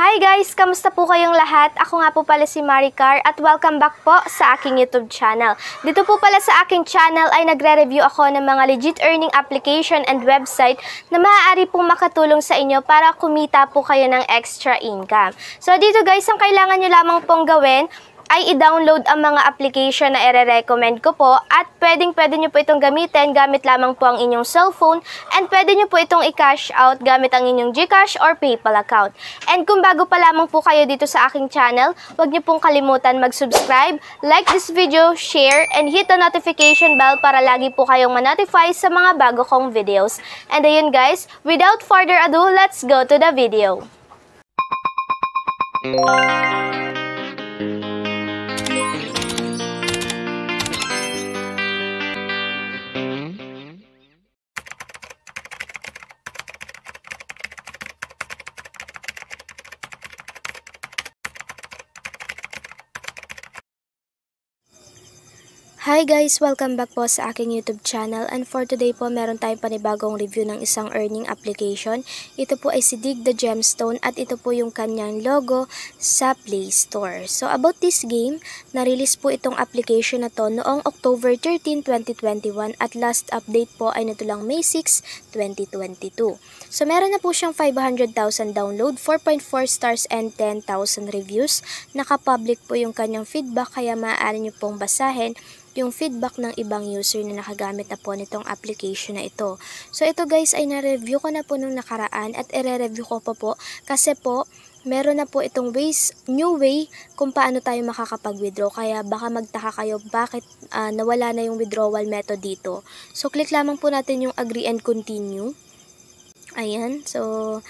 Hi guys! Kamusta po kayong lahat? Ako nga po pala si Maricar at welcome back po sa aking YouTube channel. Dito po pala sa aking channel ay nagre-review ako ng mga legit earning application and website na maaari pong makatulong sa inyo para kumita po kayo ng extra income. So dito guys, ang kailangan nyo lamang pong gawin ay i-download ang mga application na ire-recommend ko po at pwedeng pwede nyo po itong gamitin gamit lamang po ang inyong cellphone and pwede nyo po itong i-cash out gamit ang inyong Gcash or PayPal account. And kung bago pa lamang po kayo dito sa aking channel, huwag nyo pong kalimutan mag-subscribe, like this video, share, and hit the notification bell para lagi po kayong ma-notify sa mga bago kong videos. And ayun guys, without further ado, let's go to the video. Hi guys! Welcome back po sa aking YouTube channel and for today po meron tayong panibagong review ng isang earning application. Ito po ay si Dig the Gemstone at ito po yung kanyang logo sa Play Store. So about this game, na-release po itong application na to noong October 13, 2021 at last update po ay nito lang May 6, 2022. So meron na po siyang 500,000 download, 4.4 stars and 10,000 reviews. Naka-public po yung kanyang feedback kaya maaari nyo pong basahin yung feedback ng ibang user na nakagamit na po nitong application na ito. So ito guys ay na-review ko na po nung nakaraan at ire-review ko pa po kasi po meron na po itong ways, new way kung paano tayo makakapag-withdraw. Kaya baka magtaka kayo bakit uh, nawala na yung withdrawal method dito. So click lamang po natin yung agree and continue. Ayan. So,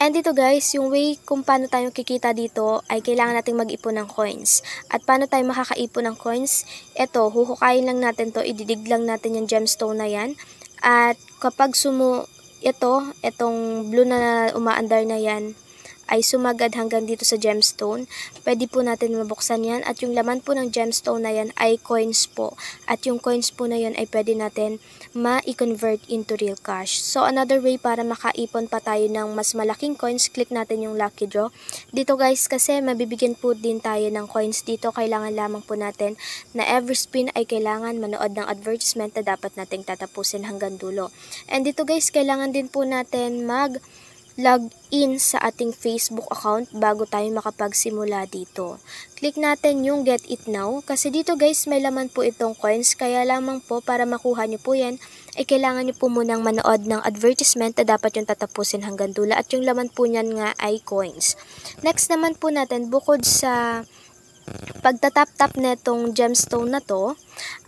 And dito guys, yung way kung paano tayo kikita dito ay kailangan nating mag-ipon ng coins. At paano tayo makakaipon ng coins? Ito, huhukayin lang natin to, ididig lang natin yung gemstone na yan. At kapag sumu, ito, itong blue na umaandar na yan, ay sumagad hanggang dito sa gemstone. Pwede po natin mabuksan yan at yung laman po ng gemstone na yan ay coins po. At yung coins po na yan ay pwede natin ma-convert into real cash. So another way para makaipon pa tayo ng mas malaking coins, click natin yung lucky draw. Dito guys kasi mabibigyan po din tayo ng coins dito. Kailangan lamang po natin na every spin ay kailangan manood ng advertisement na dapat nating tatapusin hanggang dulo. And dito guys, kailangan din po natin mag log in sa ating Facebook account bago tayo makapagsimula dito. Click natin yung Get It Now kasi dito guys may laman po itong coins kaya lamang po para makuha nyo po yan ay kailangan nyo po munang manood ng advertisement na dapat yung tatapusin hanggang dula at yung laman po niyan nga ay coins. Next naman po natin bukod sa pagtatap-tap netong gemstone na to,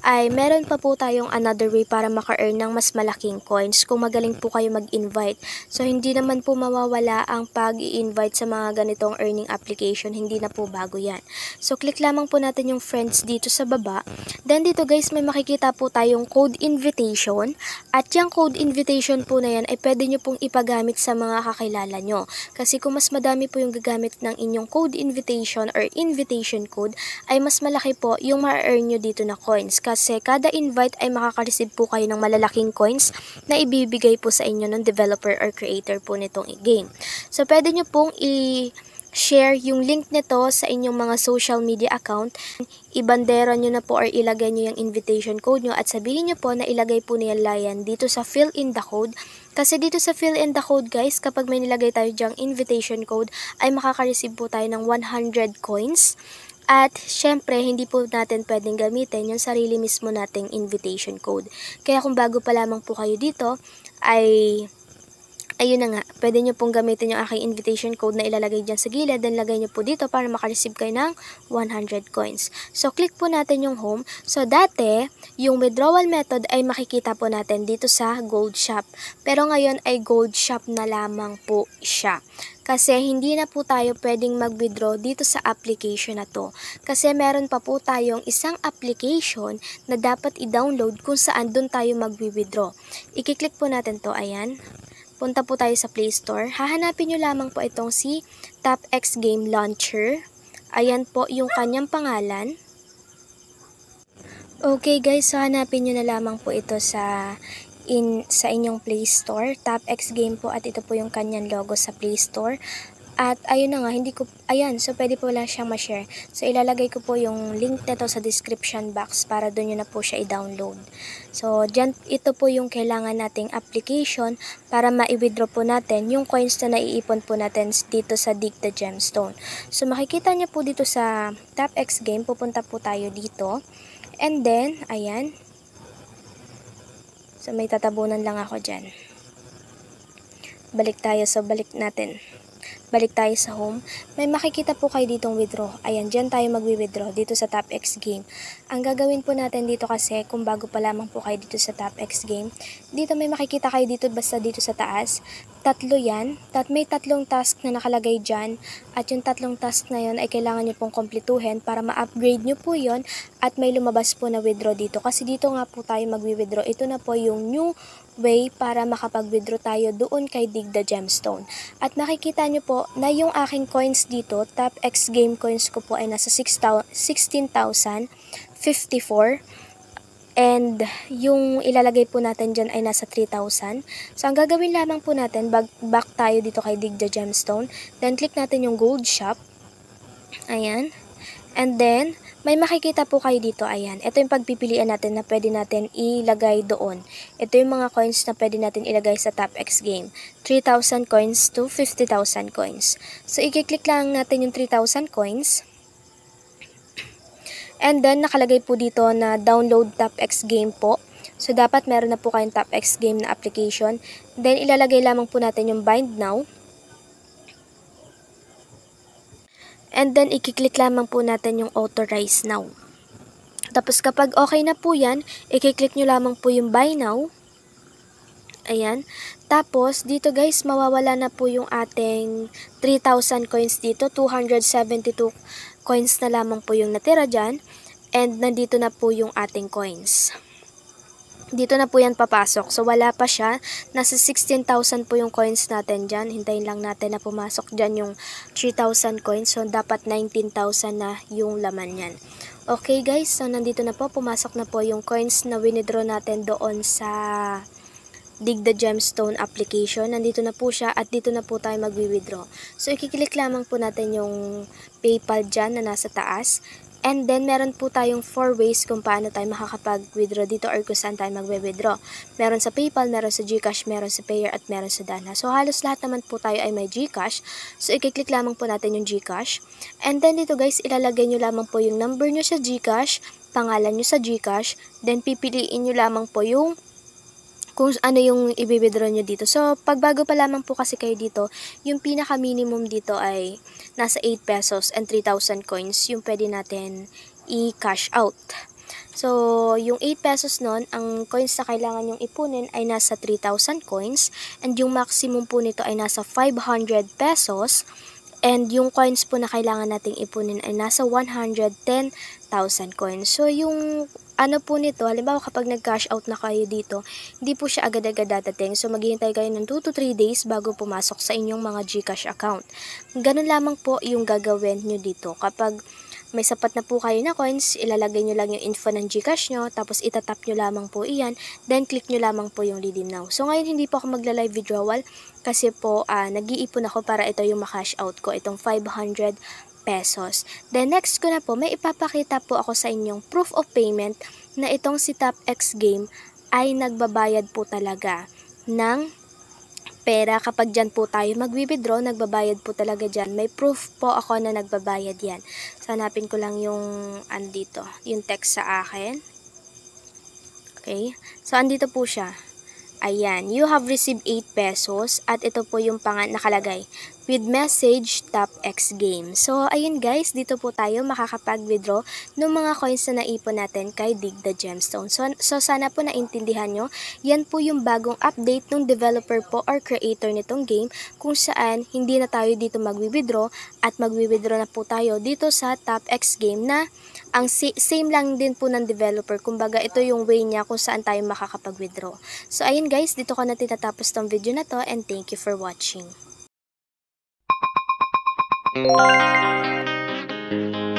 ay meron pa po tayong another way para maka-earn ng mas malaking coins kung magaling po kayo mag-invite. So, hindi naman po mawawala ang pag-i-invite sa mga ganitong earning application. Hindi na po bago yan. So, click lamang po natin yung friends dito sa baba. Then, dito guys, may makikita po tayong code invitation. At yung code invitation po na yan ay pwede nyo pong ipagamit sa mga kakilala nyo. Kasi kung mas madami po yung gagamit ng inyong code invitation or invitation code, ay mas malaki po yung ma-earn nyo dito na coins kasi kada invite ay makaka-receive po kayo ng malalaking coins na ibibigay po sa inyo ng developer or creator po nitong game. So, pwede nyo pong i- share yung link nito sa inyong mga social media account. Ibandera nyo na po or ilagay nyo yung invitation code nyo at sabihin nyo po na ilagay po niya Lion dito sa fill in the code. Kasi dito sa fill in the code guys, kapag may nilagay tayo dyang invitation code, ay makaka-receive po tayo ng 100 coins. At syempre, hindi po natin pwedeng gamitin yung sarili mismo nating invitation code. Kaya kung bago pa lamang po kayo dito, ay ayun na nga, pwede nyo pong gamitin yung aking invitation code na ilalagay dyan sa gilid, then lagay nyo po dito para makareceive kayo ng 100 coins. So, click po natin yung home. So, dati, yung withdrawal method ay makikita po natin dito sa gold shop. Pero ngayon ay gold shop na lamang po siya kasi hindi na po tayo pwedeng mag-withdraw dito sa application na to. Kasi meron pa po tayong isang application na dapat i-download kung saan doon tayo mag-withdraw. I-click po natin to, ayan. Punta po tayo sa Play Store. Hahanapin nyo lamang po itong si TapX Game Launcher. Ayan po yung kanyang pangalan. Okay guys, so hanapin nyo na lamang po ito sa in sa inyong Play Store. TapX Game po at ito po yung kanyang logo sa Play Store. At ayun na nga, hindi ko, ayan, so pwede po lang siyang ma-share. So ilalagay ko po yung link nito sa description box para doon nyo na po siya i-download. So dyan, ito po yung kailangan nating application para ma-withdraw po natin yung coins na naiipon po natin dito sa Dig the Gemstone. So makikita nyo po dito sa TapX game, pupunta po tayo dito. And then, ayan. So may tatabunan lang ako dyan. Balik tayo, so balik natin balik tayo sa home, may makikita po kayo ditong withdraw. Ayan, dyan tayo magwi-withdraw dito sa TapX game. Ang gagawin po natin dito kasi, kung bago pa lamang po kayo dito sa TapX game, dito may makikita kayo dito basta dito sa taas. Tatlo yan. Tat may tatlong task na nakalagay dyan. At yung tatlong task na yon ay kailangan nyo pong kompletuhin para ma-upgrade nyo po yon at may lumabas po na withdraw dito. Kasi dito nga po tayo magwi-withdraw. Ito na po yung new way para makapag-withdraw tayo doon kay Dig the Gemstone. At makikita nyo po na yung aking coins dito, Tap X Game coins ko po ay nasa 16,054. And yung ilalagay po natin dyan ay nasa 3,000. So ang gagawin lamang po natin, back, back tayo dito kay Dig the Gemstone. Then click natin yung gold shop. Ayan. And then, may makikita po kayo dito, ayan. Ito yung pagpipilian natin na pwede natin ilagay doon. Ito yung mga coins na pwede natin ilagay sa TapX game. 3,000 coins to 50,000 coins. So, i-click lang natin yung 3,000 coins. And then, nakalagay po dito na download TapX game po. So, dapat meron na po kayong TapX game na application. Then, ilalagay lamang po natin yung bind now. And then, ikiklik lamang po natin yung authorize now. Tapos, kapag okay na po yan, ikiklik nyo lamang po yung buy now. Ayan. Tapos, dito guys, mawawala na po yung ating 3,000 coins dito. 272 coins na lamang po yung natira dyan. And, nandito na po yung ating coins dito na po yan papasok. So, wala pa siya. Nasa 16,000 po yung coins natin dyan. Hintayin lang natin na pumasok dyan yung 3,000 coins. So, dapat 19,000 na yung laman yan. Okay guys, so nandito na po. Pumasok na po yung coins na winidraw natin doon sa Dig the Gemstone application. Nandito na po siya at dito na po tayo magwi-withdraw. So, ikiklik lamang po natin yung PayPal dyan na nasa taas. And then, meron po tayong 4 ways kung paano tayo makakapag-withdraw dito or kung saan tayo magwe-withdraw. Meron sa PayPal, meron sa GCash, meron sa Payer, at meron sa Dana. So, halos lahat naman po tayo ay may GCash. So, ikiklik lamang po natin yung GCash. And then, dito guys, ilalagay nyo lamang po yung number nyo sa GCash, pangalan nyo sa GCash, then pipiliin nyo lamang po yung kung ano yung i-withdraw nyo dito. So, pagbago pa lamang po kasi kayo dito, yung pinaka-minimum dito ay nasa 8 pesos and 3,000 coins yung pwede natin i-cash out. So, yung 8 pesos nun, ang coins na kailangan yung ipunin ay nasa 3,000 coins and yung maximum po nito ay nasa 500 pesos and yung coins po na kailangan nating ipunin ay nasa 110,000 coins. So, yung ano po nito, halimbawa kapag nag-cash out na kayo dito, hindi po siya agad-agad dadating. So, maghihintay kayo ng 2 to 3 days bago pumasok sa inyong mga GCash account. Ganun lamang po yung gagawin nyo dito. Kapag may sapat na po kayo na coins, ilalagay nyo lang yung info ng Gcash nyo, tapos itatap nyo lamang po iyan, then click nyo lamang po yung redeem now. So ngayon hindi po ako magla-live withdrawal kasi po uh, nag-iipon ako para ito yung ma-cash out ko, itong 500 pesos. Then next ko na po, may ipapakita po ako sa inyong proof of payment na itong si TapX Game ay nagbabayad po talaga ng pera kapag dyan po tayo magwi-withdraw, nagbabayad po talaga dyan. May proof po ako na nagbabayad yan. So, hanapin ko lang yung andito, yung text sa akin. Okay? So, andito po siya. Ayan, you have received 8 pesos at ito po yung pang nakalagay with message tap X game. So, ayun guys, dito po tayo makakapag-withdraw ng mga coins na naipon natin kay Dig the Gemstone. So, so sana po naintindihan nyo, yan po yung bagong update ng developer po or creator nitong game kung saan hindi na tayo dito magwi-withdraw at magwi-withdraw na po tayo dito sa tap X game na ang same lang din po ng developer. Kumbaga, ito yung way niya kung saan tayo makakapag-withdraw. So, ayun guys, dito ko na tinatapos tong video na to and thank you for watching. Thank you.